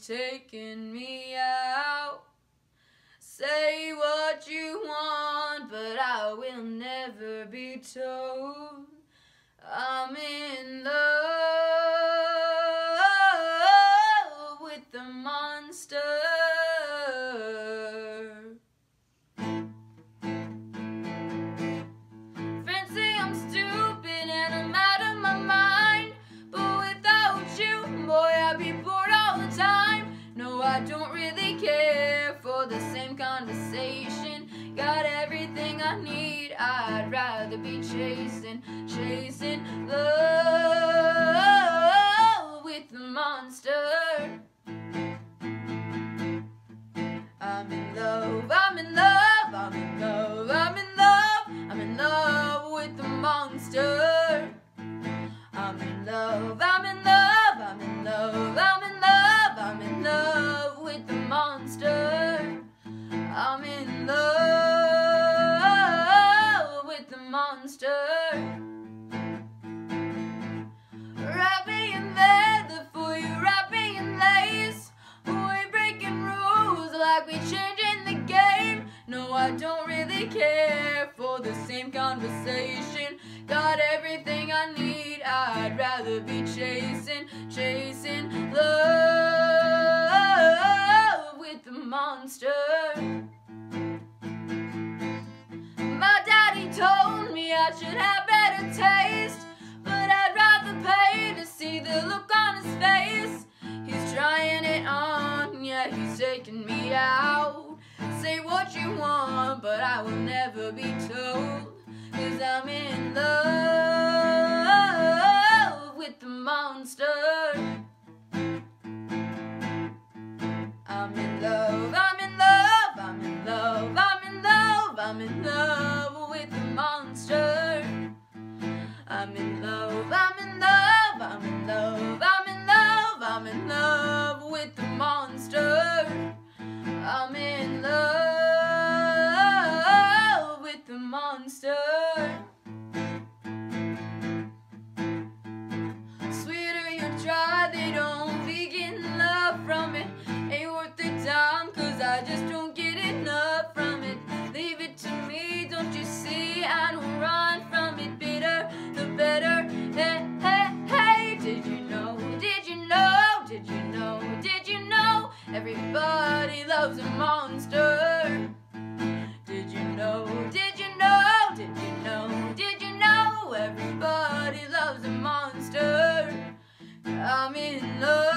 taking me out. Say what you want, but I will never be told. I'm in love with the monster. I don't really care for the same conversation. Got everything I need, I'd rather be chasing, chasing love with the monster. No, I don't really care for the same conversation. Got everything I need, I'd rather be chasing, chasing love should have better taste, but I'd rather pay to see the look on his face. He's trying it on, yeah, he's taking me out. Say what you want, but I will never be told. Cause I'm in love with the monster. I'm in love, I'm in love, I'm in love, I'm in love, I'm in love with the monster. I'm in love, I'm in love, I'm in love, I'm in love, I'm in love with the monster. I'm in love with the monster. love's a monster. Did you know? Did you know? Did you know? Did you know? Everybody loves a monster. I'm in love.